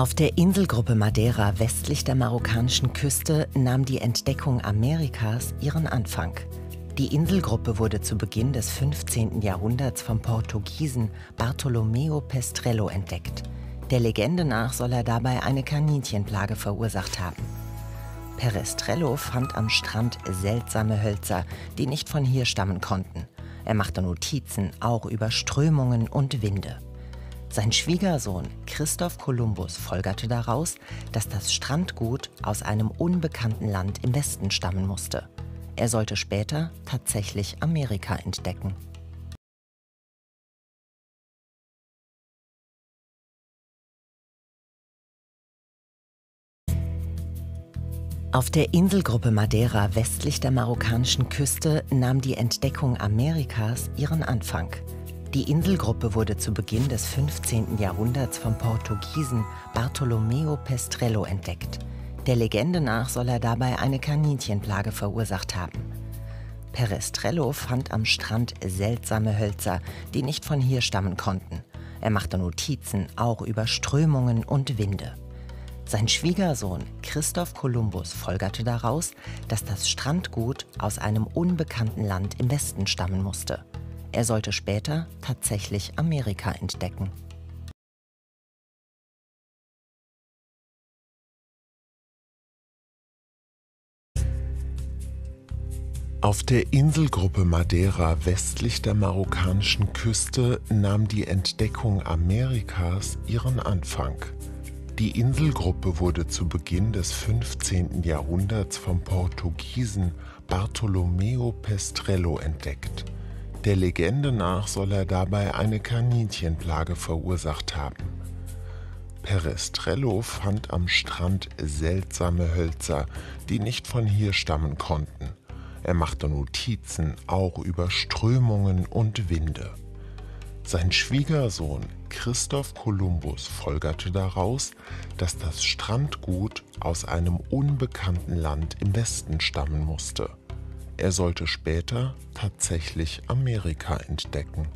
Auf der Inselgruppe Madeira westlich der marokkanischen Küste nahm die Entdeckung Amerikas ihren Anfang. Die Inselgruppe wurde zu Beginn des 15. Jahrhunderts vom Portugiesen Bartolomeo Pestrello entdeckt. Der Legende nach soll er dabei eine Kaninchenplage verursacht haben. Perestrello fand am Strand seltsame Hölzer, die nicht von hier stammen konnten. Er machte Notizen auch über Strömungen und Winde. Sein Schwiegersohn Christoph Kolumbus folgerte daraus, dass das Strandgut aus einem unbekannten Land im Westen stammen musste. Er sollte später tatsächlich Amerika entdecken. Auf der Inselgruppe Madeira westlich der marokkanischen Küste nahm die Entdeckung Amerikas ihren Anfang. Die Inselgruppe wurde zu Beginn des 15. Jahrhunderts vom Portugiesen Bartolomeo Pestrello entdeckt. Der Legende nach soll er dabei eine Kaninchenplage verursacht haben. Perestrello fand am Strand seltsame Hölzer, die nicht von hier stammen konnten. Er machte Notizen auch über Strömungen und Winde. Sein Schwiegersohn Christoph Kolumbus folgerte daraus, dass das Strandgut aus einem unbekannten Land im Westen stammen musste. Er sollte später tatsächlich Amerika entdecken. Auf der Inselgruppe Madeira westlich der marokkanischen Küste nahm die Entdeckung Amerikas ihren Anfang. Die Inselgruppe wurde zu Beginn des 15. Jahrhunderts vom Portugiesen Bartolomeo Pestrello entdeckt. Der Legende nach soll er dabei eine Kaninchenplage verursacht haben. Perestrello fand am Strand seltsame Hölzer, die nicht von hier stammen konnten. Er machte Notizen auch über Strömungen und Winde. Sein Schwiegersohn Christoph Kolumbus folgerte daraus, dass das Strandgut aus einem unbekannten Land im Westen stammen musste. Er sollte später tatsächlich Amerika entdecken.